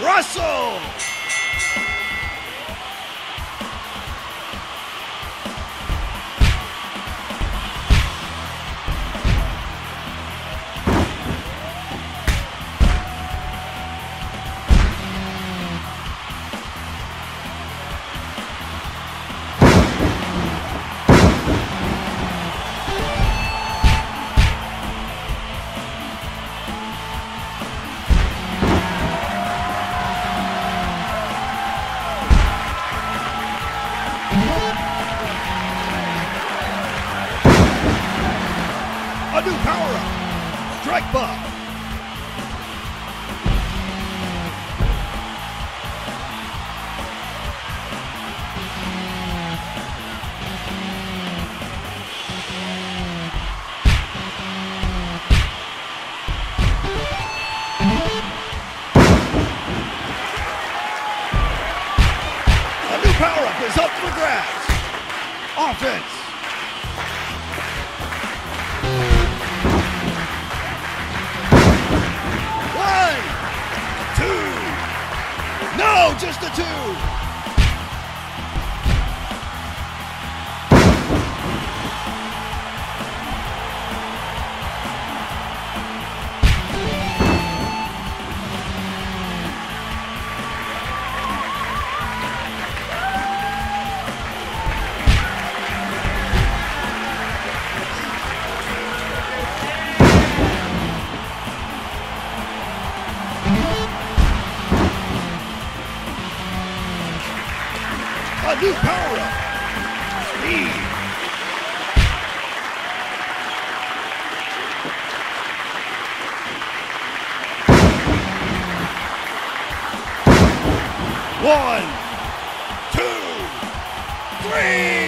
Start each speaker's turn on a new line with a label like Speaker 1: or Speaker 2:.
Speaker 1: Russell. New power up. Strike buff. A new power up is up for grabs. Offense. Just the two. A new power up. Speed. One, two, three.